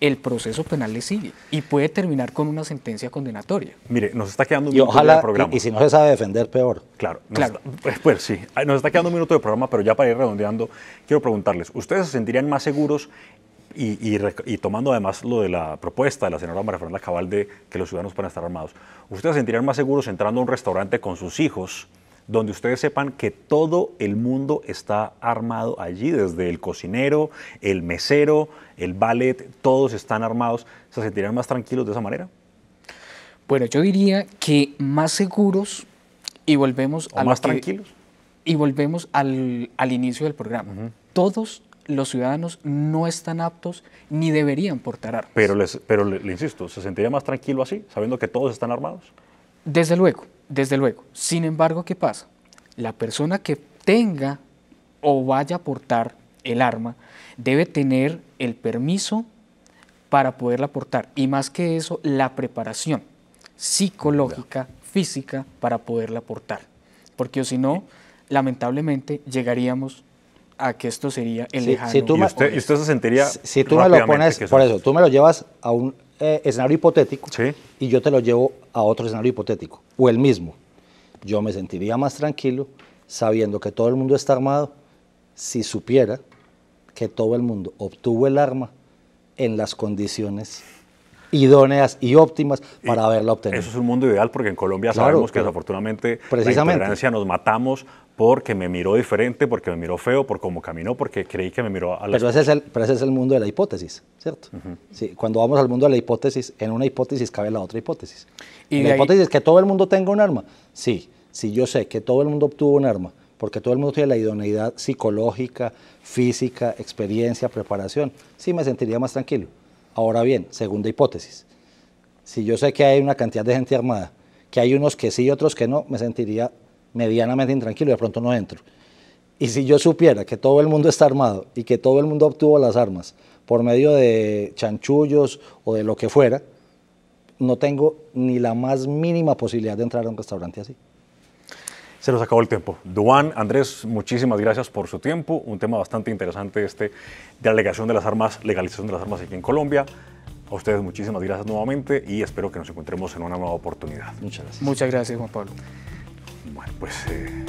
el proceso penal le sigue y puede terminar con una sentencia condenatoria. Mire, nos está quedando un Y minuto ojalá, de programa. y, y si no se sabe defender, peor. Claro, Claro. está- pues, pues sí, nos está quedando un minuto de programa, pero ya para ir redondeando, quiero preguntarles, ¿ustedes se sentirían más seguros y, y tomando además lo de la propuesta de la senadora María Fernanda Cabal de que los ciudadanos puedan estar armados, ¿ustedes se sentirían más seguros entrando a un restaurante con sus hijos donde ustedes sepan que todo el mundo está armado allí, desde el cocinero, el mesero, el ballet, todos están armados? ¿Se sentirían más tranquilos de esa manera? Bueno, yo diría que más seguros y volvemos ¿O a más que- tranquilos? Y volvemos al, al inicio del programa. Todos los ciudadanos no están aptos ni deberían portar armas. Pero, les, pero le, le insisto, ¿se sentiría más tranquilo así, sabiendo que todos están armados? Desde luego, desde luego. Sin embargo, ¿qué pasa? La persona que tenga o vaya a portar el arma debe tener el permiso para poderla portar. Y más que eso, la preparación psicológica, física, para poderla portar. Porque si no, lamentablemente llegaríamos a que esto sería el lejano. si tú y, me- usted, y usted se sentiría Si, si tú me lo pones, por eso, tú me lo llevas a un eh, escenario hipotético Sí. y yo te lo llevo a otro escenario hipotético, o el mismo. Yo me sentiría más tranquilo sabiendo que todo el mundo está armado si supiera que todo el mundo obtuvo el arma en las condiciones idóneas y óptimas para haberla obtenido. Eso es un mundo ideal porque en Colombia Claro, sabemos que desafortunadamente la Precisamente. intolerancia nos matamos porque me miró diferente, porque me miró feo, por cómo caminó, porque creí que me miró a la Pero ese, es el, pero ese es el mundo de la hipótesis, ¿cierto? Sí, cuando vamos al mundo de la hipótesis, en una hipótesis cabe la otra hipótesis. Y Y la ahí- hipótesis que todo el mundo tenga un arma. Sí, si yo sé que todo el mundo obtuvo un arma, porque todo el mundo tiene la idoneidad psicológica, física, experiencia, preparación, sí me sentiría más tranquilo. Ahora bien, segunda hipótesis. Si yo sé que hay una cantidad de gente armada, que hay unos que sí y otros que no, me sentiría medianamente intranquilo y de pronto no entro. Y si yo supiera que todo el mundo está armado y que todo el mundo obtuvo las armas por medio de chanchullos o de lo que fuera, no tengo ni la más mínima posibilidad de entrar a un restaurante así. Se nos acabó el tiempo. Duan, Andrés, muchísimas gracias por su tiempo. Un tema bastante interesante este de la legación de las armas, legalización de las armas aquí en Colombia. A ustedes muchísimas gracias nuevamente y espero que nos encontremos en una nueva oportunidad. Muchas gracias. Muchas gracias, Juan Pablo. Bueno, pues... eh,